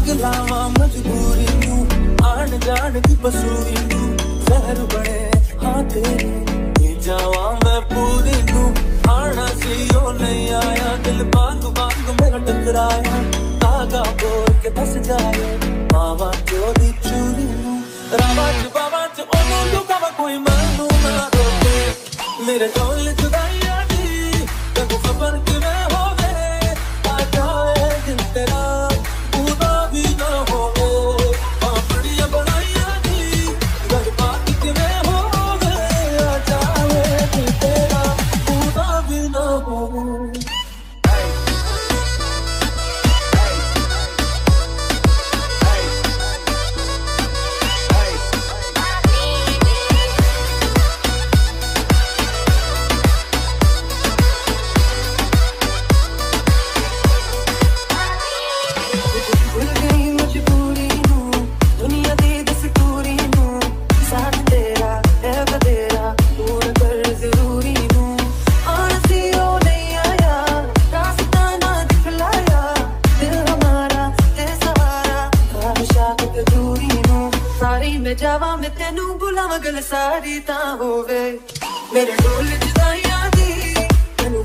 पागलावा मजबूरी आन जान दी पसूरी जहर बने हाँ जावा मैं पूरी आना सी ओ नहीं आया, दिल बांग बांग मेरा टकराया। तागा बोल के बस जाए मावा चोरी चूरी नू रावा च बावा च, ओनू लुकावा कोई मानू ना रोके। मेरे डोल जुदाई आदी तक खबर ਮੈਂ ਜਾਵਾਂ ਮੈਂ ਤੈਨੂੰ ਬੁਲਾਵਾਂ ਗੱਲ ਸਾਰੀ ਤਾਂ ਹੋਵੇ ਮੇਰੇ ਢੋਲ ਜਦਾਈਆਂ ਦੀ ਤੈਨੂੰ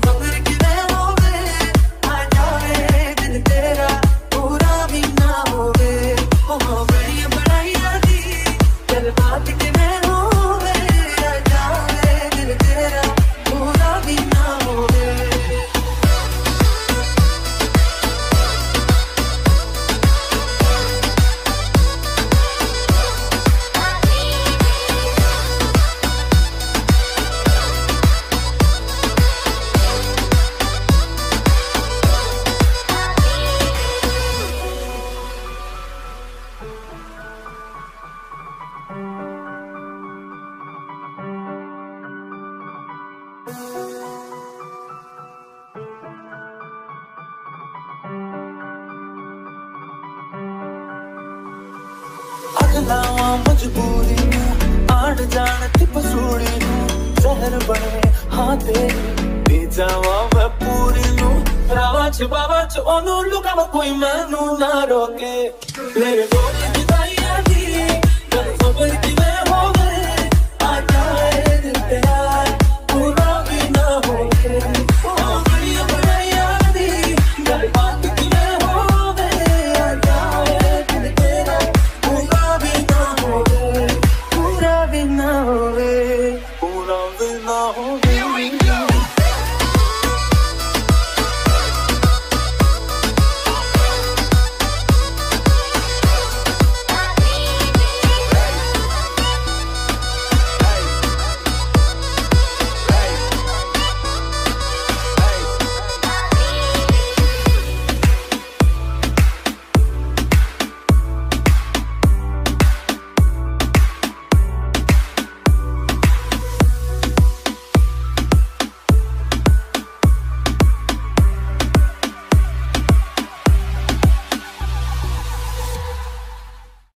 ਅਗਲਾਵਾਂ ਮਜਬੂਰੀ ਨੂੰ ਆਣ ਜਾਣ ਤੇ ਪਸੂੜੀ ਨੂੰ ਜ਼ਹਿਰ ਬਣੇ ਹਾਂ ਤੇਰੀ ਤੇ ਜਾਵਾਂ ਮੈਂ ਪੂਰੀ ਨੂੰ ਰਾਵਾਂ ਚ ਬਾਵਾ ਚ ਉਹਨੂੰ ਲੁਕਾਵਾ ਕੋਈ ਮੈਨੂੰ ਨਾ ਰੋਕੇ ਮੇਰੇ ਕੋਲ ਜੁਦਾਈਆਂ ਦੀ ਗੱਲ ਖਬਰ ਕਿਵੇਂ